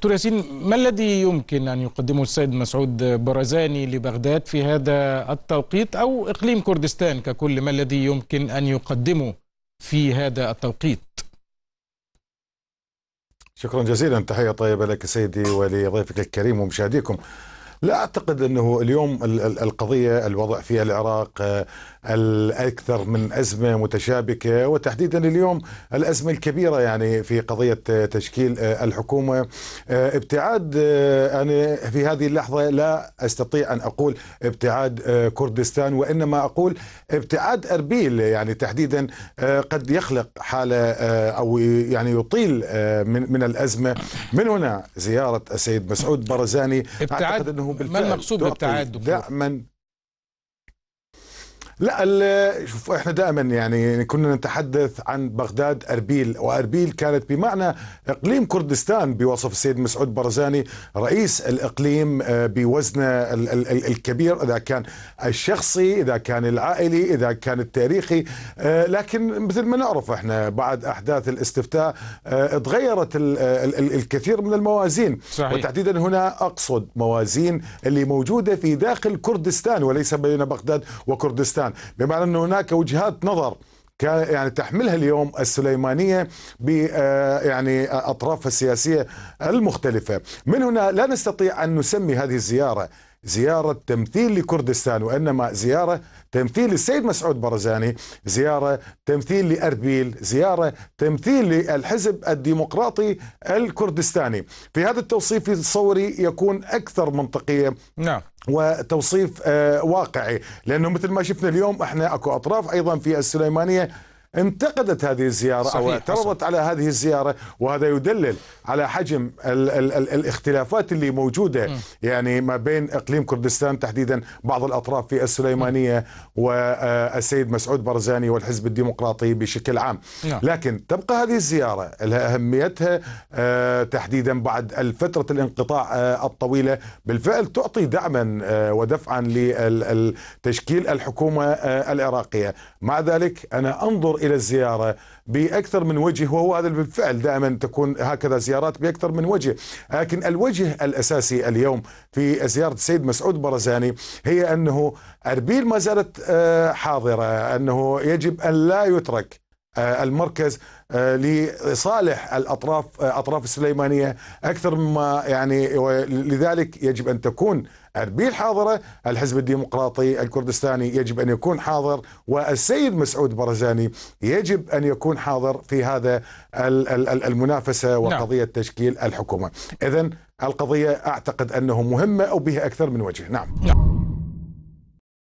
دكتور ياسين ما الذي يمكن أن يقدمه السيد مسعود برزاني لبغداد في هذا التوقيت أو إقليم كردستان ككل؟ ما الذي يمكن أن يقدمه في هذا التوقيت؟ شكرا جزيلا تحية طيبة لك سيدي ولضيفك الكريم ومشاهديكم. لا أعتقد أنه اليوم القضية الوضع في العراق آه، الأكثر من أزمة متشابكة وتحديدا اليوم الأزمة الكبيرة يعني في قضية تشكيل آه، الحكومة. آه، ابتعاد أنا في هذه اللحظة لا أستطيع أن أقول ابتعاد كردستان وإنما أقول ابتعاد أربيل. يعني تحديدا قد يخلق حالة أو يعني يطيل من من الأزمة. من هنا زيارة السيد مسعود برزاني. أعتقد أنه بالفعل ما المقصود بابتعاد دكتور؟ دعما لا شوف إحنا دائما يعني كنا نتحدث عن بغداد أربيل وأربيل كانت بمعنى إقليم كردستان بوصف السيد مسعود برزاني رئيس الإقليم آه، بوزنه الكبير إذا كان الشخصي إذا كان العائلي إذا كان التاريخي آه، لكن مثل ما نعرف إحنا بعد أحداث الاستفتاء آه، تغيرت الكثير من الموازين صحيح. وتحديدا هنا أقصد موازين اللي موجودة في داخل كردستان وليس بين بغداد وكردستان السودان بمعنى أن هناك وجهات نظر يعني تحملها اليوم السليمانية ب آه، يعني اطرافها السياسية المختلفة، من هنا لا نستطيع أن نسمي هذه الزيارة زيارة تمثيل لكردستان وإنما زيارة تمثيل للسيد مسعود برزاني زيارة تمثيل لأربيل زيارة تمثيل للحزب الديمقراطي الكردستاني. في هذا التوصيف التصوري يكون أكثر منطقية نعم. وتوصيف آه، واقعي لأنه مثل ما شفنا اليوم إحنا أكو أطراف أيضا في السليمانية انتقدت هذه الزيارة صحيح أو اعترضت على هذه الزيارة وهذا يدلل على حجم ال ال ال الاختلافات اللي موجودة م. يعني ما بين إقليم كردستان تحديدا بعض الأطراف في السليمانية والسيد مسعود برزاني والحزب الديمقراطي بشكل عام نعم. لكن تبقى هذه الزيارة لها أهميتها آه، تحديدا بعد فترة الانقطاع آه، الطويلة بالفعل تعطي دعما آه، ودفعا لتشكيل الحكومة العراقية مع ذلك أنا أنظر إلى الزيارة بأكثر من وجه وهو هذا بالفعل دائما تكون هكذا زيارات بأكثر من وجه. لكن الوجه الأساسي اليوم في زيارة السيد مسعود برزاني هي أنه أربيل ما زالت آه، حاضرة أنه يجب أن لا يترك المركز آه، لصالح الأطراف أطراف السليمانية أكثر مما يعني لذلك يجب أن تكون أربيل حاضرة، الحزب الديمقراطي الكردستاني يجب أن يكون حاضر والسيد مسعود برزاني يجب أن يكون حاضر في هذا المنافسة نعم. وقضية تشكيل الحكومة. اذا القضية أعتقد أنه مهمة وبها أكثر من وجه، نعم. نعم.